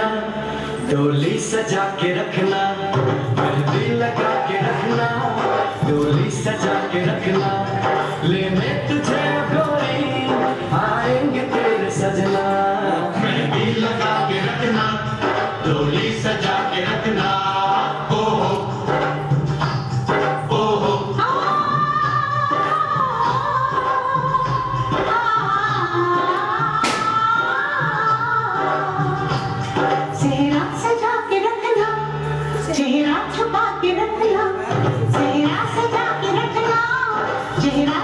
डोली सजा के रखना मेहंदी लगा के रखना, डोली सजा के रखना, लेने तुझे गोरी आएँगे तेरे सजना। मेहंदी लगा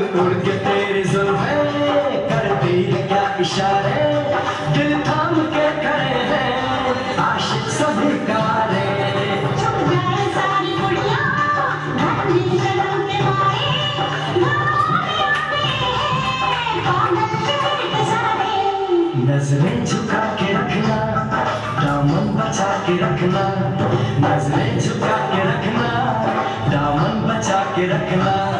उड़ उड़ के तेरे जुल्फे क्या इशारे दिल थाम के खड़े हैं आशिक सभी कारे नज़रें झुका के रखना, दामन बचा के रखना, नज़रें झुका के रखना, दामन बचा के रखना।